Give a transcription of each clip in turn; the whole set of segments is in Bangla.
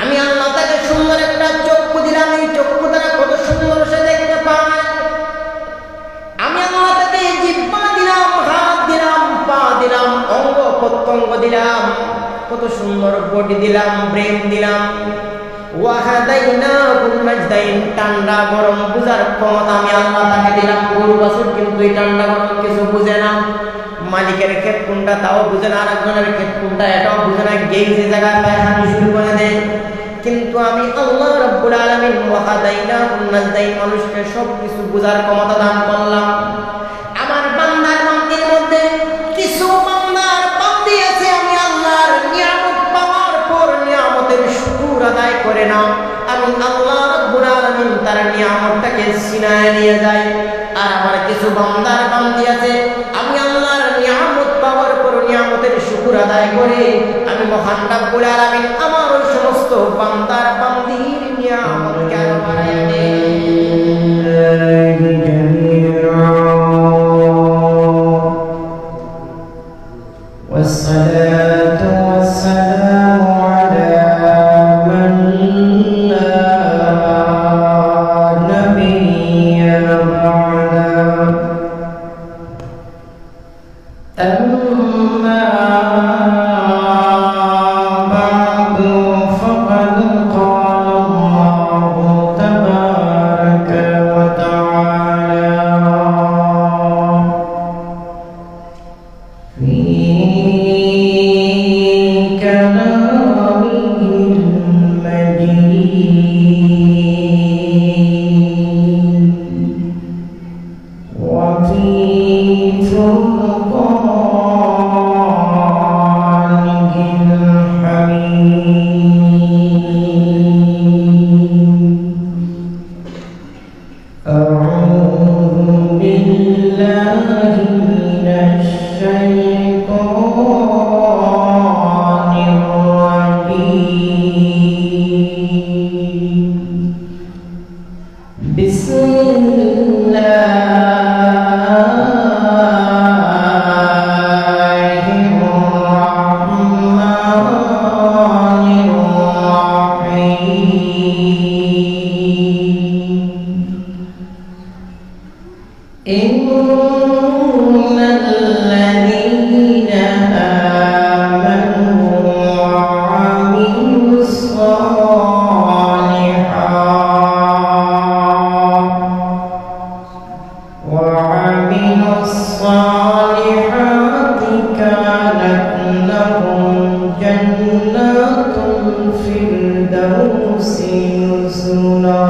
আমি আল্লাহ তাকে সুন্দর একটা চক্ষু দিলাম। এই চক্ষু দ্বারা কত সুন্দর সে দেখতে পায়। আমি আল্লাহ তাকে জিহ্বা দিলাম, হাত দিলাম, পা দিলাম, অঙ্গ প্রত্যঙ্গ দিলাম, কত সুন্দর বডি দিলাম, ব্রেন দিলাম। ঠান্ডা গরম বুঝার ক্ষমতা আমি আল্লাহ তাকে দিলাম। গরু বছর কিন্তু এই ঠান্ডা গরম কিছু বুঝে না। মালিকের ক্ষেত কোনটা, তাও বুঝে না, আরেকজনের ক্ষেত কোনটা, এটাও বুঝে না, গেই যে জায়গায় পায়খানি শুরু করে দেয়। কিন্তু আমি আল্লাহ রব্বুল আলামিন ওয়াহাদাইনা গুলমাজদাইন মানুষকে সব কিছু বুঝার ক্ষমতা দান করলাম। আমার বান্দার বান্দির মধ্যে কিছু বান্দার বান্দি আছে আমি আল্লাহর নিয়ামত পাওয়ার পর নিয়ামতের শুকর আদায় করে না আমি আল্লাহ রব্বুল আলামিন তার নিয়ামতটাকে সিনায় নিয়ে যায় আর আমার কিছু বান্দার বান্দি আছে আদায় করে আমি মহান রব্বুল আলামিন আমার ওই সমস্ত বান্দার No.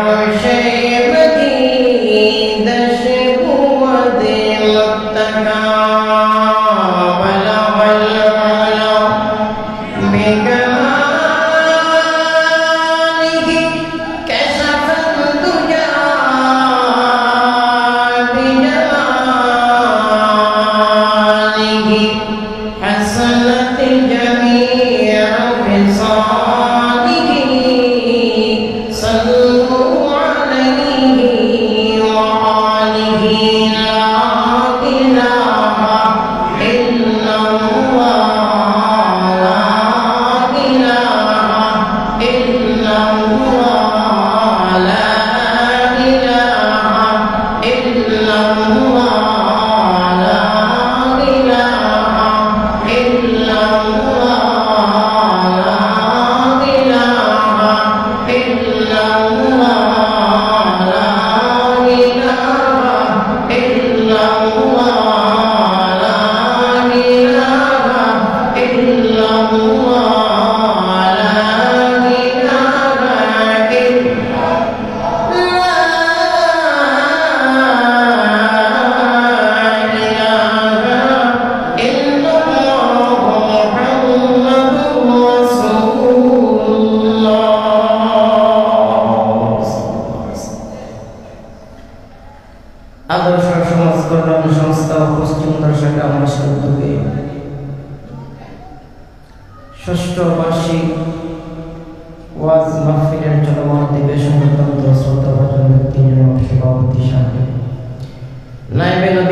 hoje.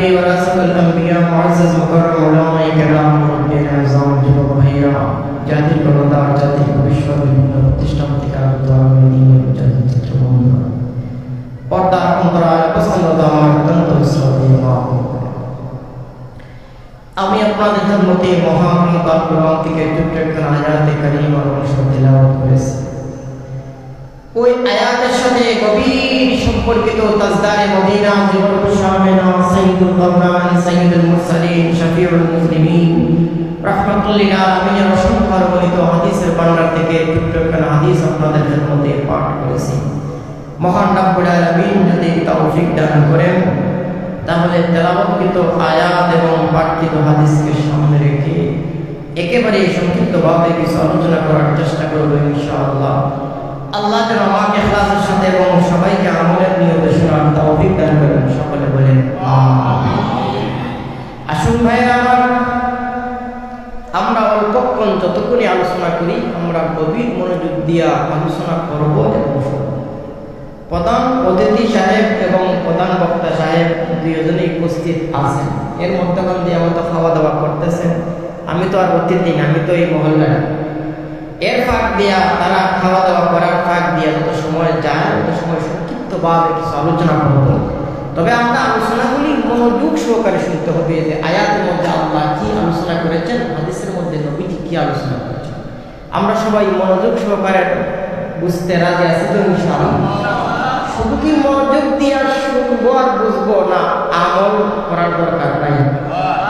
নাইবে নবী ওয়া রাসূলুল আম্বিয়া মুআজ্জাজ মুকাররম উলামায়ে কেরাম মুরব্বিয়ান আযম যুবক ভাইরা জাতির জনতা জাতির ভবিষ্যৎ বিভিন্ন প্রতিষ্ঠান থেকে আগত আমি দিনের জাতির ছাত্র বন্ধুরা পর্দা অন্তরায় পছন্দ আমার অত্যন্ত শ্রদ্ধেয় মা ও বোনেরা। আমি আপনাদের জন্মতে মহান কালপুরাণ থেকে ছোট্ট একখান আয়াতে কারিম আর অংশ তেলাওয়াত করেছি ওই আয়াতের সাথে গভীর সম্পর্কিত তাজদারে মদিনা জীবন শামিনা সাইয়্যিদুল কওমান সাইয়্যিদুল মুরসালিন, শফিউল মুসলিমিন রাহমাতুল্লিল আলামিনের অসংখ্য বর্ণিত হাদিসের ভান্ডার থেকে একখান হাদিস আপনাদের জন্মতে পাঠ করেছি। মহান রব্বুল আলামিন যদি তৌফিক দান করেন, তাহলে তেলাওয়াতকৃত আয়াত এবং পাঠিত হাদিসকে সামনে রেখে একেবারে সংক্ষিপ্তভাবে কিছু আলোচনা করার চেষ্টা করব ইনশাআল্লাহ। আল্লাহ যেন আমাকে ইখলাসের সাথে এবং সবাইকে আমলের নিয়তে শোনার তৌফিক দান করেন সকলে বলেন আসুন ভাইরা আমার আমরা অল্পক্ষণ যতক্ষণই আলোচনা করি, আমরা গভীর মনোযোগ দিয়া আলোচনা করব এবং প্রধান অতিথি সাহেব এবং প্রধান বক্তা সাহেব দুজনেই উপস্থিত আছেন। এর মধ্যখান দিয়ে আমাদের খাওয়া দাওয়া করতেছেন। আমি তো আর অতিথি না, আমি তো এই মহল্লার। এর ফাঁক দিয়া তারা খাওয়া দাওয়া করার ফাঁক দিয়া যত সময় যায়, তত সময় সংক্ষিপ্তভাবে কিছু আলোচনা করব তবে আমরা আলোচনাগুলি মনোযোগ সহকারে শুনতে হবে যে আয়াতের মধ্যে আল্লাহ কি আলোচনা করেছেন, হাদিসের মধ্যে নবীজি কি আলোচনা করেছেন। আমরা সবাই মনোযোগ সহকারে বুঝতে রাজি আছি তো শুধু কি মনোযোগ দিয়ে শুনব আর বুঝব না, আমল করার দরকার নাই।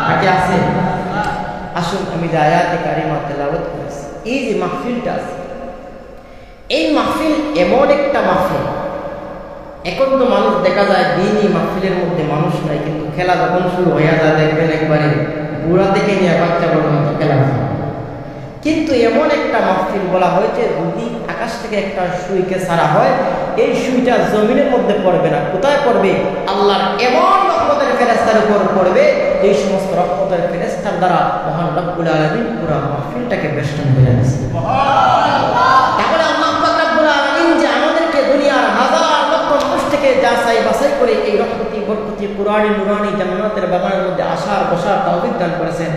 নাকি আছে? আসুন, আমি যে আয়াতে কারিমা তেলাওয়াত করেছি। এই যে মাহফিলটা আছে এই মাহফিল এমন একটা মাহফিল এখন তো মানুষ দেখা যায় দিনই মাহফিলের মধ্যে মানুষ নাই, কিন্তু খেলা যখন শুরু হয়ে যায় দেখবেন একবারে বুড়া থেকে নিয়ে বাচ্চা মতো খেলা হয়। কিন্তু এমন একটা মাহফিল বলা হয়েছে যদি আকাশ থেকে একটা সুইকে ছাড়া হয়। এই সুইটা জমিনের মধ্যে পড়বে না। কোথায় পড়বে? আল্লাহর এমন রহমতের ফেরেস্তার উপর পড়বে। এই সমস্ত রহমতের ফেরেস্তার দ্বারা মহান রব্বুল আলমিন পুরো মাহফিলটাকে বেষ্টন করে করে এই রহমতি বরকতি পুরানি নুরানি জান্নাতের বাগানের মধ্যে আসার বসার তৌফিক দান করেছেন।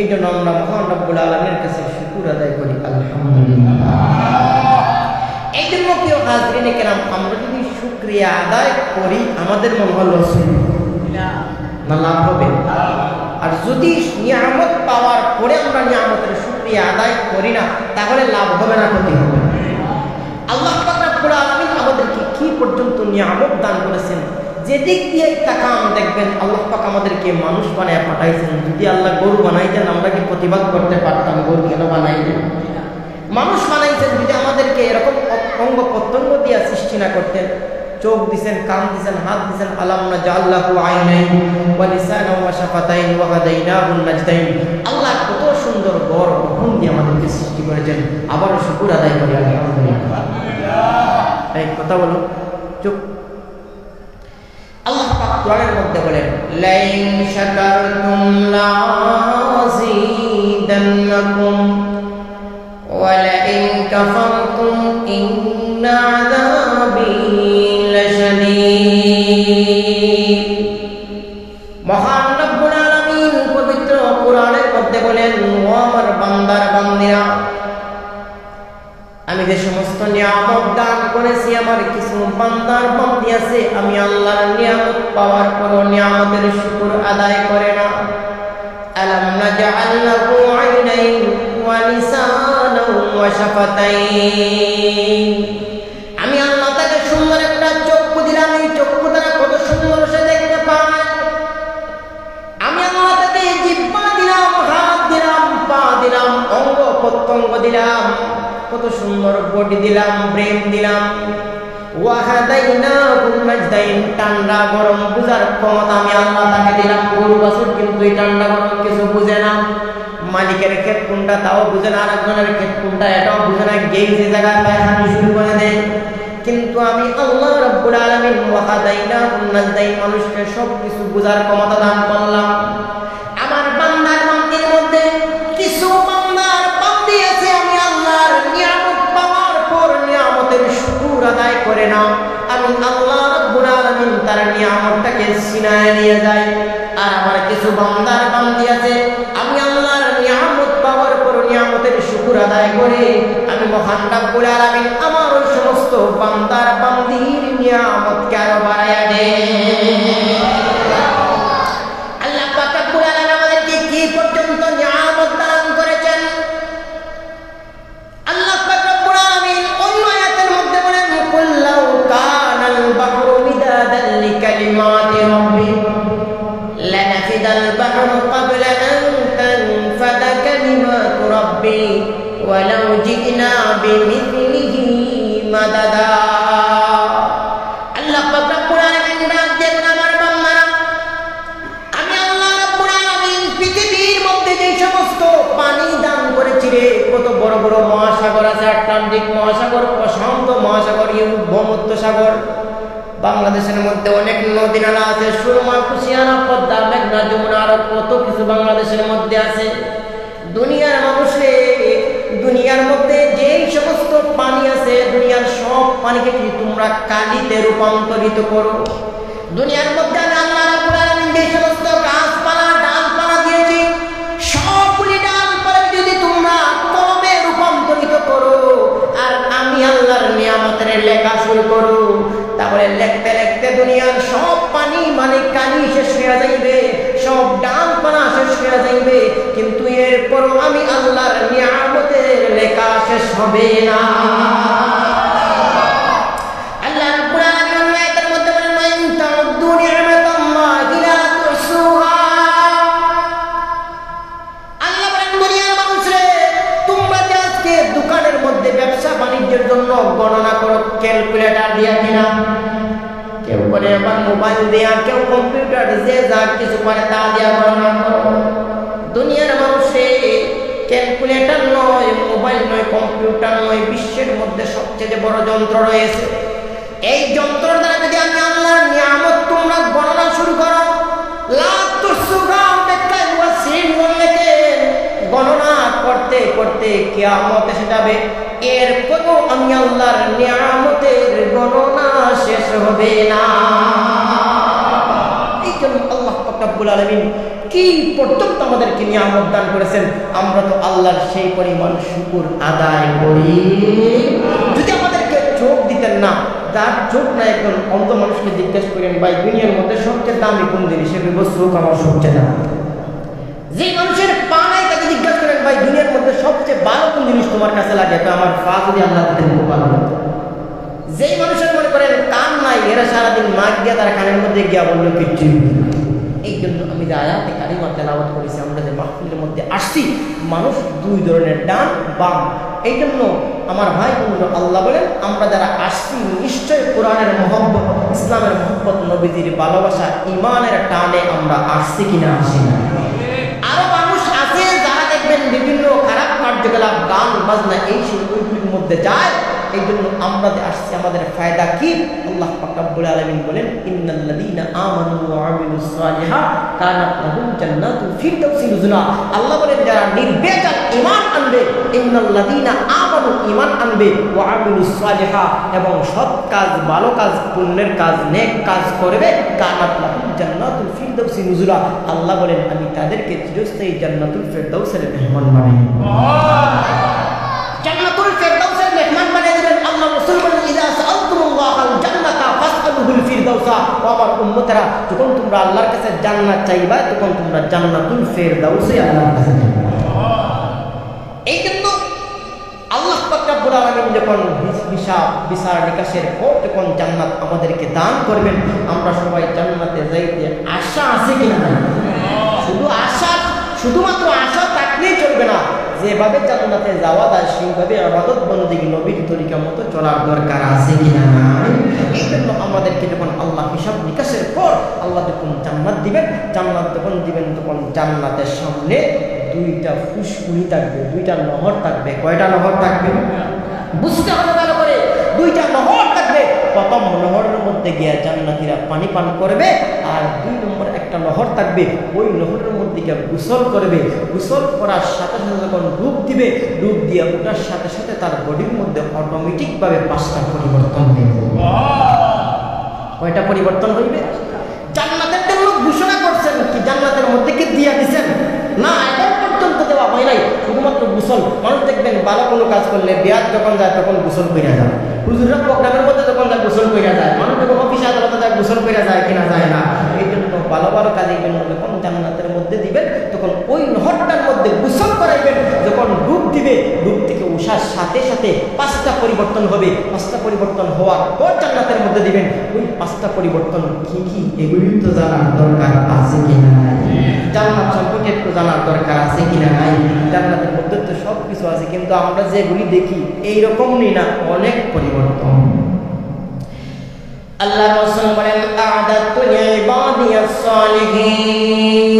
এই জন্য আমরা মহান রব্বুল আলমীর কাছে শুকুর আদায় করি, আলহামদুলিল্লাহ। এই জন্য কেউ হাজরিনে কেরাম, আমরা যদি শুক্রিয়া আদায় করি, আমাদের মনে হল না লাভ হবে। আর যদি নিয়ামত পাওয়ার পরে আমরা নিয়ামতের শুক্রিয়া আদায় করি না, তাহলে লাভ হবে না, ক্ষতি হবে আল্লাহ আমাদেরকে কি পর্যন্ত নিয়ামত দান করেছেন? যেদিক দিয়ে তাকান দেখবেন আল্লাহ পাক আমাদেরকে মানুষ বানায় পাঠাইছেন। যদি আল্লাহ গরু বানাইতেন আমরা কি প্রতিবাদ করতে পারতাম গরু কেন বানাইলেন মানুষ বানাইছেন যদি আমাদেরকে এরকম অঙ্গ প্রত্যঙ্গ দিয়ে সৃষ্টি না করতেন চোখ দিছেন কান দিছেন হাত দিছেন আলাম না জাল্লাহু আইনাইন ওয়া লিসানা ওয়া শাফাতাইন ওয়া হাদাইনাহুন নাজদাইন। আল্লাহ কত সুন্দর গড় গঠন দিয়ে আমাদেরকে সৃষ্টি করেছেন। আবার শুকর আদায় করি আলহামদুলিল্লাহ এই কথা বলো। চুপ। আল্লাহ পাক কোরআনের মধ্যে বলেন লাইন শাকারতুম লাযিদান্নাকুম ওয়া লাইন কাফারতুম সমস্ত নিয়ামত দান করেছি, আমার কিছু বান্দার বান্দি আছে, আমি আল্লাহর নিয়ামত পাওয়ার পর নিয়ামতের শুকর আদায় করে না। আলাম নাজআল লাহু আইনাইন ওয়া লিসানান ওয়া শাফাতাইন। আমি আল্লাহ তাকে সুন্দর একটা চক্ষু দিলাম, এই চক্ষু দ্বারা কত সুন্দর সে দেখতে পায়। আমি আল্লাহ তাকে জিব্বা দিলাম, হাত দিলাম, পা দিলাম, অঙ্গ প্রত্যঙ্গ দিলাম। কত সুন্দর বডি দিলাম ব্রেন দিলাম। ঠান্ডা গরম বুঝার ক্ষমতা আমি দিলাম। গরু বছর কিন্তু ঠান্ডা গরম কিছু বুঝে না। মালিকের ক্ষেত কোনটা তাও বুঝে না ক্ষেত কোনটা এটাও বুঝে গেই জায়গায় শুরু করে দেয়। কিন্তু আমি আল্লাহ মানুষকে সব কিছু বুঝার ক্ষমতা দান করলাম। করে না। আমি আল্লাহ রাব্বুল আলামিন তার নিয়ামতটাকে সিনায় নিয়ে যাই। আর আমার কিছু বান্দার বান্দি আছে। আমি আল্লাহর নিয়ামত পাওয়ার পর নিয়ামতের শুকর আদায় করে আমি মহান রাব্বুল আলামিন আমার ওই সমস্ত বান্দার বান্দির নিয়ামতকে আরও বাড়াইয়া দেয় বাংলাদেশের মধ্যে অনেক নদী নালা আছে, সুরমা, কুশিয়ারা, পদ্মা, মেঘনা, যমুনা, আরও কত কিছু বাংলাদেশের মধ্যে আছে। দুনিয়ার মানুষে, দুনিয়ার মধ্যে যেই সমস্ত পানি আছে, দুনিয়ার সব পানিকে যদি তোমরা কালিতে রূপান্তরিত করো? দুনিয়ার মধ্যে আমি আল্লাহ যে সমস্ত গাছপালা, ডালপালা দিয়েছি, সবগুলি ডালপালা যদি তোমরা কলমে রূপান্তরিত করো, আর আমি আল্লাহর নিয়ামতের লেখা শুরু করো তারপরে লিখতে পানি মানে কালি শেষ হয়ে যাইবে, সব ডালপালা শেষ হয়ে যাইবে, কিন্তু এরপরও আমি আল্লাহর নিয়ামতের লেখা শেষ হবে না। ব্যবসা বাণিজ্যের জন্য গণনা করো, ক্যালকুলেটর দিয়া কিনা করে আবার মোবাইল দেয়া, কেউ কম্পিউটার যে যা কিছু পারে তা দিয়া গণনা করো দুনিয়ার মানুষে ক্যালকুলেটর নয় মোবাইল নয় কম্পিউটার নয়, বিশ্বের মধ্যে সবচেয়ে বড় যন্ত্র রয়েছে। এই যন্ত্র দ্বারা যদি আমি আল্লাহর নিয়ামত তোমরা গণনা শুরু করো, লাখ গণনা করতে করতে কিয়ামত এসে যাবে। এরপরও আমি আল্লাহর নিয়ামতের গণনা শেষ হবে না। এই জন্য আল্লাহ রব্বুল আলামিন কি পর্যন্ত আমাদেরকে নিয়ামত দান করেছেন, আমরা তো আল্লাহর সেই পরিমাণ শুকুর আদায় করি। যদি আমাদেরকে চোখ দিতেন না তার চোখ না একজন অন্ধ মানুষকে জিজ্ঞেস করেন, ভাই, দুনিয়ার মধ্যে সবচেয়ে দামি কোন জিনিস সে বলব চোখ আমার সবচেয়ে দামি? যে মানুষের পা নাই তাকে জিজ্ঞাসা ভাই, দুনিয়ার মধ্যে সবচেয়ে ভালো কোন জিনিস তোমার কাছে লাগে? তো আমার পা যদি আল্লাহ দিতেন ভালো যেই মানুষের মনে করেন কান নাই, এরা সারাদিন মাঠ গিয়া তারা কানের মধ্যে গিয়া বলল না। এই জন্য আমি যে আয়াতে কালিমা তেলাওয়াত করেছি, আমরা যে মাহফিলের মধ্যে আসছি, মানুষ দুই ধরনের, ডান, বাম। এই জন্য আমার ভাই বন্ধুরা আল্লাহ বলেন, আমরা যারা আসছি, নিশ্চয় কোরআনের মহব্বত, ইসলামের মহব্বত, নবীজির ভালোবাসা ইমানের টানে আমরা আসছি কিনা, আসি না। খারাপ কার্যকলাপ গান বাজনা এই শিল্পগুলির মধ্যে যায় এই জন্য আমরা আসছি, আমাদের ফায়দা কি? আল্লাহ পাক রব্বুল আলামিন বলেন আল্লাহ বলেন, যারা আনবে, ইন্নাল্লাযীনা আমানু আনবে এবং সৎ কাজ, ভালো কাজ, পুণ্যের কাজ, নেক কাজ করবে, কানাত জান্নাতুল নুজুলা আল্লাহ বলেন, আমি তাদেরকে চিরস্থায়ী জান্নাতুল ফিরদাউসের মেহমান বানাই। আমার উন্মতেরা যখন তোমরা আল্লাহর কাছে জান্নাত চাইবা, তখন তোমরা জান্নাতুল ফের দাউসে আল্লাহর কাছে এই জন্য আল্লাহ পাকাবুল আলমিন যখন হিসাব বিচার নিকাশের পর যখন জান্নাত আমাদেরকে দান করবেন, আমরা সবাই জান্নাতে যাইতে আশা আছে কিনা শুধু আশা, শুধুমাত্র আশা থাকলেই চলবে না। যেভাবে জান্নাতে যাওয়া যায়, সেইভাবে আবাদত বন্দী নবীর তরিকা মতো চলার দরকার আছে কিনা এই জন্য আমাদেরকে যখন আল্লাহ হিসাব নিকাশের পর আল্লাহ যখন জান্নাত দিবেন, জান্নাত যখন দিবেন, তখন জান্নাতের সামনে দুইটা ফুসকুনি থাকবে, দুইটা নহর থাকবে। কয়টা নহর থাকবে? বুঝতে হবে ভালো করে। দুইটা নহর থাকবে। প্রথম নহরের মধ্যে গিয়ে জান্নাতিরা পানি পান করবে আর দুই নম্বর একটা নহর থাকবে। ওই নহরের মধ্যে গিয়ে গোসল করবে। গোসল করার সাথে সাথে যখন ডুব দিবে ডুব দিয়ে ওটার সাথে সাথে তার বডির মধ্যে অটোমেটিকভাবে পাঁচটা পরিবর্তন যাবে কয়টা পরিবর্তন হইবে? জান্নাতের জন্য ঘোষণা করছেন কি জান্নাতের মধ্যে কি দিয়া দিছেন? না এখন পর্যন্ত দেওয়া হয় নাই। শুধুমাত্র গোসল। মানুষ দেখবেন ভালো কোনো কাজ করলে বিয়ার যখন যায় তখন গোসল করে যায়। হুজুরা প্রোগ্রামের মধ্যে যখন যায় গোসল করে যায়। মানুষ যখন অফিস আদালতে যায় গোসল করে যায় কিনা যায় না। এই জন্য ভালো ভালো কাজে যখন জান্নাতের মধ্যে দিবেন, তখন ওই নহরটার মধ্যে গোসল করাইবেন, যখন ডুব দিবে, ডুব থেকে উষার সাথে সাথে পাঁচটা পরিবর্তন হবে। পাঁচটা পরিবর্তন হওয়ার পর জান্নাতের মধ্যে দিবেন। ওই পাঁচটা পরিবর্তন কি কি? এগুলি তো জানার দরকার আছে কিনা নাই? জান্নাত সম্পর্কে একটু জানার দরকার আছে কিনা নাই? জান্নাতের মধ্যে তো সব কিছু আছে, কিন্তু আমরা যেগুলি দেখি এইরকম নেই না, অনেক পরিবর্তন। আল্লাহ রসুল বলেন আদাতু লিইবাদিয়াস সালিহিন।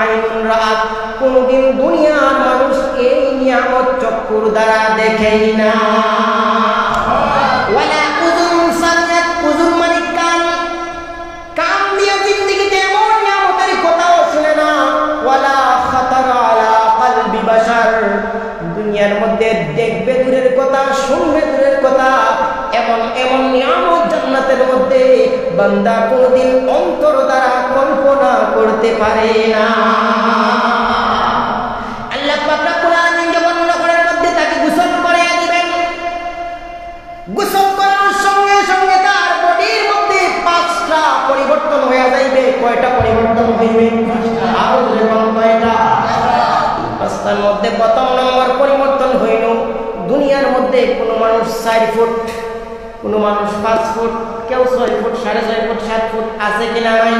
আইনুন রাআত কোনদিন দুনিয়ার মানুষ এই নিয়ামত চক্ষুর দ্বারা দেখেই না। মানে দুনিয়ার মধ্যে দেখবে দূরের কথা, শুনবে দূরের কথা। এমন এমন নিয়ামত মধ্যে বান্দা কোনদিন অন্তর দ্বারা কল্পনা করতে পারে না। আল্লাহ মধ্যে তাকে সঙ্গে তার মধ্যে পাঁচটা পরিবর্তন হয়ে যাইবে। কয়টা পরিবর্তন হইবে? কয়টা? মধ্যে প্রথম নম্বর পরিবর্তন হইল, দুনিয়ার মধ্যে কোনো মানুষ চার ফুট কোনো মানুষ পাঁচ ফুট, কেউ ছয় ফুট, সাড়ে ছয় ফুট, সাত ফুট আছে কিনা নাই?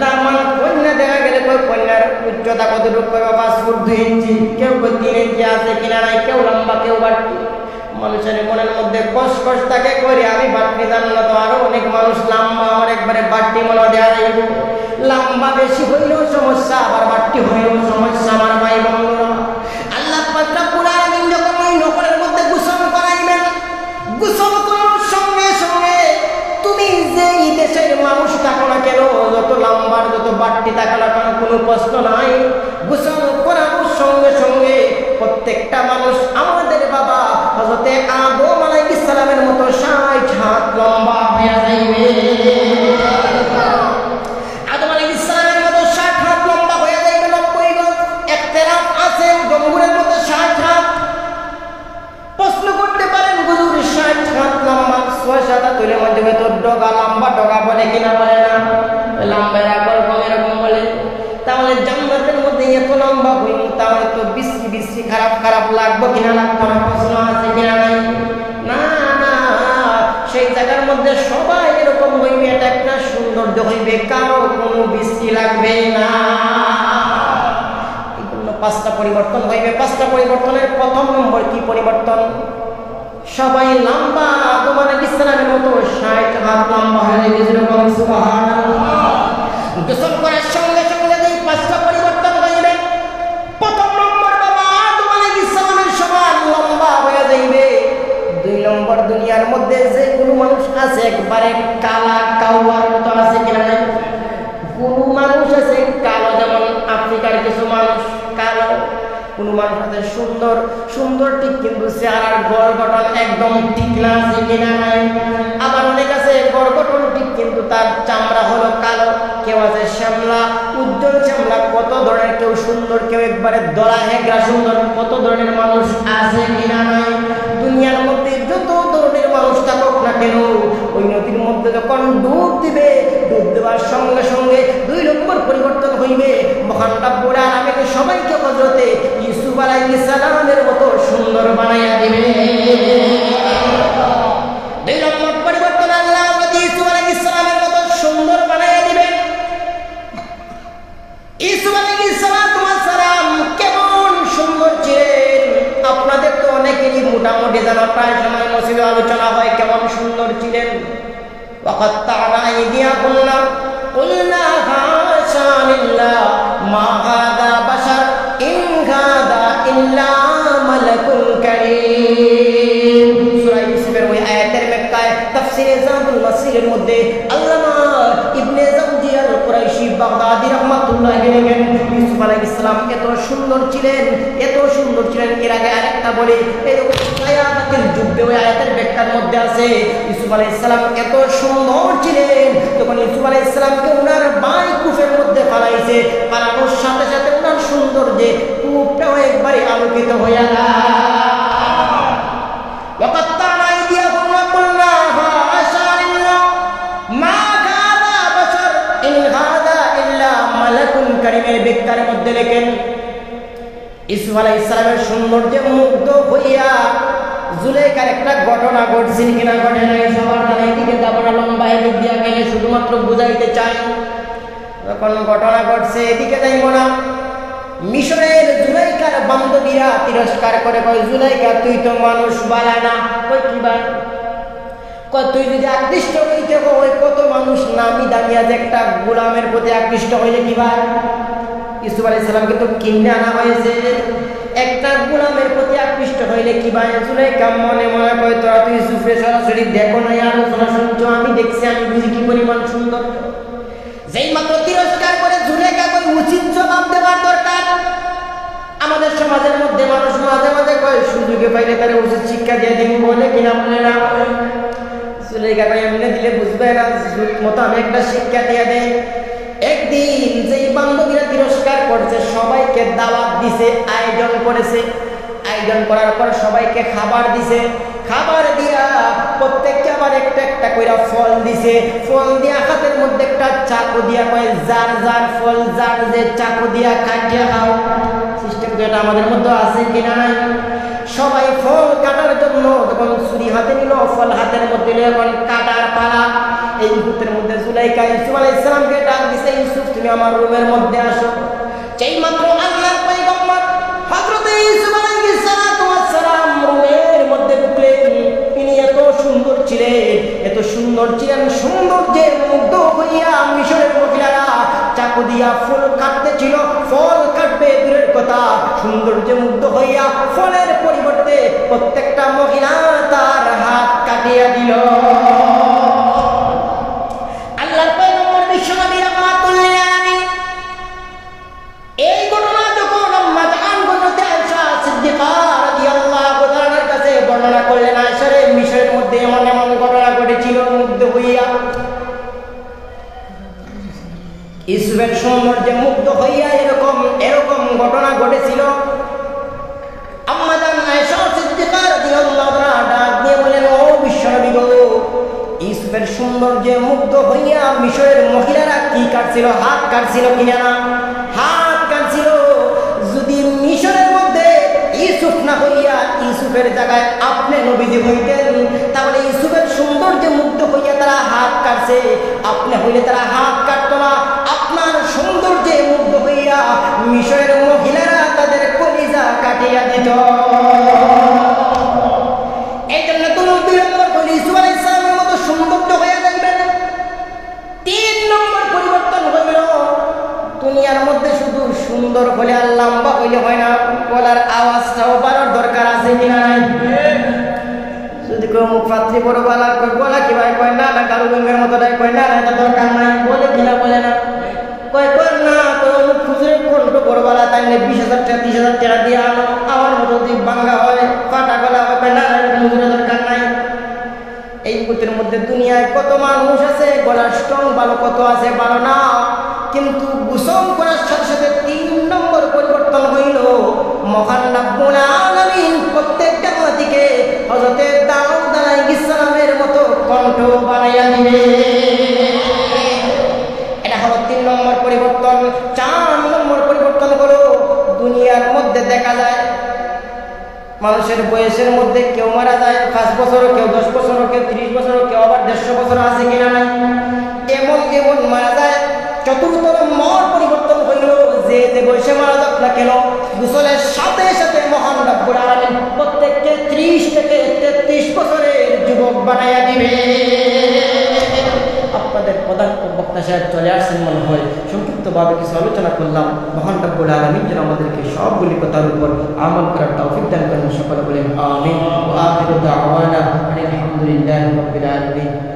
তার মানে কন্যা দেখা গেলে কই কন্যার উচ্চতা কতটুকু কইবা পাঁচ ফুট দুই ইঞ্চি। কেউ কই তিন ইঞ্চি আছে কিনা নাই? কেউ লম্বা, কেউ বাড়তি। মানুষের মনের মধ্যে কষ থাকে করে আমি বাড়তি জানি না তো, আরও অনেক মানুষ লম্বা, আমার একবারে বাট্টি মনে দেওয়া যাইব। লম্বা বেশি হইলেও সমস্যা, আবার বাড়তি হইলেও সমস্যা, আমার ভাই বন্ধুরা মানুষ থাকো না কেন? যত লম্বার, যত বাড়তি থাকো না কেন? কোনো কষ্ট নাই। গোসল করানোর সঙ্গে সঙ্গে প্রত্যেকটা মানুষ আমাদের বাবা হজরতে আদম আলাইহিস সালামের মতো ষাট হাত লম্বা হয়ে যাইবে। লম্বা বলে কিনা বলে না, লম্বা এরকম এরকম বলে। তাহলে জান্নাতের মধ্যে এত লম্বা হইল তাহলে তো বিশ্রী বিশ্রী খারাপ খারাপ লাগবো কিনা লাগবো না, প্রশ্ন আছে কিনা নাই? না না, সেই জায়গার মধ্যে সবাই এরকম হইবে, এটা একটা সৌন্দর্য হইবে, কারও কোনো বিশ্রী লাগবে না। পাঁচটা পরিবর্তন হইবে। পাঁচটা পরিবর্তনের প্রথম নম্বর কি পরিবর্তন? সবাই লম্বা, তোমার আলাইহিস মতো 60 হাত লম্বা হয়ে গেছিল গোসল পরিবর্তন নম্বর লম্বা দুই নম্বর দুনিয়ার মধ্যে যে কোনো মানুষ আছে, একবারে কালা কাউয়ার মতো আছে কিনা নাই কোনো মানুষ আছে কালো যেমন আফ্রিকার কিছু মানুষ কালো কোনো মানুষ সুন্দর সুন্দর ঠিক কিন্তু চেহারার গড় একদম ঠিক না কিনা নাই। আবার অনেক আছে গড় ঠিক কিন্তু তার চামড়া হলো কালো, কেউ আছে শ্যামলা, উজ্জ্বল শ্যামলা, কত ধরনের কেউ সুন্দর, কেউ একবারে দলা হেগরা সুন্দর, কত ধরনের মানুষ আছে কিনা নাই। দুনিয়ার মধ্যে যত ধরনের মানুষ থাকুক না কেন, ওই নদীর মধ্যে যখন ডুব দিবে, ডুব দেওয়ার সঙ্গে সঙ্গে দুই নম্বর পরিবর্তন হইবে। মহান রাব্বুল আলামিন সবাইকে হযরতে আলাইহিস সালামের মতো সুন্দর বানাইয়া দিবে দুই নম্বর পরিবর্তন আল্লাহ হযরত ইউসুফ আলাইহিস সালামের মতো সুন্দর বানাইয়া দিবে ইউসুফ আলাইহিস সালাম কেমন সুন্দর ছিলেন আপনাদের তো অনেকেরই মোটামুটি জানা প্রায় সময় মসজিদে আলোচনা হয় কেমন সুন্দর ছিলেন وقطعنا أيديهن قلنا حاشا لله ما هذا بشر إن اللہ ملک کریم سورہ یوسف میں آیت ہے تفسیر زاد المسیر المدے রাহমাতুল্লাহ আলাইহি ইউসুফ আলাইহিস সালাম এত সুন্দর ছিলেন? এত সুন্দর ছিলেন? এর আগে আরেকটা বলি, এরকম যুদ্ধে ওই আয়াতের ব্যাখ্যার মধ্যে আছে, ইউসুফ আলাইহিস সালাম এত সুন্দর ছিলেন তখন ইউসুফ আলাইহিস সালামকে ওনার বাই কুফের মধ্যে ফালাইছে, ফালানোর সাথে সাথে ওনার সৌন্দর্যে কূপটাও একবারে আলোকিত হইয়া যায়। এই বেকারের মধ্যে লেখেন, ইসুফ আলাহ ইসলামের সৌন্দর্যে মুগ্ধ হইয়া জুলেখার একটা ঘটনা ঘটছেন কিনা ঘটে নাই, সবার তারা এদিকে যাব লম্বা এদিক দিয়া গেলে শুধুমাত্র বুঝাইতে চাই। যখন ঘটনা ঘটছে, এদিকে যাইব না। মিশরের জুলাইকার বান্ধবীরা তিরস্কার করে কয়, জুলাইকা, তুই তো মানুষ, বালা না। কই কি তুই যদি আকৃষ্ট হইতে ওই কত মানুষ নামি দামি আছে, একটা গোলামের প্রতি আকৃষ্ট হইলে কি ভাই? ইসুফ আলাই সালামকে তো কিনে আনা হয়েছে। একটা গোলামের প্রতি আকৃষ্ট হইলে কি ভাই? জুলাইকা মনে মনে করে তোরা তুই ইসুফে সরাসরি দেখো না আলোচনা শুনছো, আমি দেখছি, আমি বুঝি কি পরিমাণ সুন্দর। যেই মাত্র তিরস্কার করে জুলেখা কই উচিত জবাব দেওয়ার দরকার। আমাদের সমাজের মধ্যে মানুষ মাঝে মাঝে কয়, সুযোগে পাইলে তারা উচিত শিক্ষা দিয়ে দিন বলে কিনা বলে না? জুলেখা কই এমনি দিলে বুঝবে না মতো আমি একটা শিক্ষা দিয়ে দেয় একদিন যেই বান্ধবীরা তিরস্কার করছে, সবাইকে দাওয়াত দিছে, আয়োজন করেছে। আয়োজন করার পর সবাইকে খাবার দিছে। খাবার দিয়া প্রত্যেককে আবার একটা একটা কইরা ফল দিছে। ফল দিয়া হাতের মধ্যে একটা চাকু দিয়া কয়, যার যার ফল, যার যে চাকু দিয়া কাটিয়া খাও। সিস্টেম তো এটা আমাদের মধ্যে আছে কিনা নাই? সবাই ফল কাটার জন্য যখন ছুরি হাতে নিল, ফল হাতের মধ্যে নিয়ে এখন কাটার পালা। এই মুহূর্তের মধ্যে জুলাইকা ইউসুফ আলাইহিস সালামকে ডাক দিছে, ইউসুফ, তুমি আমার রুমের মধ্যে আসো। সেই মাত্র পয়গম্বর হযরত ইউসুফ রুমের মধ্যে তিনি এত সুন্দর ছিলেন, এত সুন্দর ছিলেন সৌন্দর্যে মুগ্ধ হইয়া মিশরের মহিলারা চাকু দিয়া ফুল কাটতে ছিল, ফল সৌন্দর্যে মুগ্ধ হইয়া ফলের পরিবর্তে প্রত্যেকটা মহিলা সৌন্দর্যে মুগ্ধ হইয়া মিশরের মহিলারা কি কাটছিল? হাত কাটছিল কিনা না? হাত কাটছিল। যদি মিশরের মধ্যে ইউসুফ না হইয়া ইউসুফের জায়গায় আপনি নবীজি হইতেন, তাহলে ইউসুফের সৌন্দর্যে মুগ্ধ হইয়া তারা হাত কাটছে। আপনি হইলে তারা হাত কাটতো না। আপনার সৌন্দর্যে মুগ্ধ হইয়া মিশরের মহিলারা তাদের কলিজা কাটিয়া দিত। যদি কই কি ভাই? কয়, না কালু দরকার নাই। বলে বলে না। না তাই বিশ হাজার হাজার টাকা আমার মতো যদি হয় কয়, না দরকার নাই। এই পুতের মধ্যে দুনিয়ায় কত মানুষ আছে গলার স্ট্রং ভালো কত আছে, ভালো না। কিন্তু গুসম করার সাথে সাথে তিন নম্বর পরিবর্তন হইল, মহান বয়সের মধ্যে কেউ মারা যায়, পাঁচ বছর কেউ দশ বছর কেউ ত্রিশ বছর কেউ আবার দেড়শো বছর আছে কিনা নাই। এমন এমন মারা যায়, চতুর্থ মর পরিবর্তন হইল যে বয়সে মারা যাক না কেন, গুসলের সাথে সাথে মহান আলামিন প্রত্যেককে ত্রিশ থেকে তেত্রিশ বছরের যুবক বানাইয়া দিবে। আপনাদের প্রধান বক্তা সাহেব চলে আসছেন মনে হয়। সংক্ষিপ্তভাবে কিছু আলোচনা করলাম। মহান রব্বুল আলমী যেন আমাদেরকে সবগুলি কথার উপর আমল করার তৌফিক দান করেন, সকলে বলেন আমিন। আলহামদুলিল্লাহ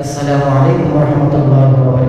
আসসালামু আলাইকুম রাহমাতুল্লাহি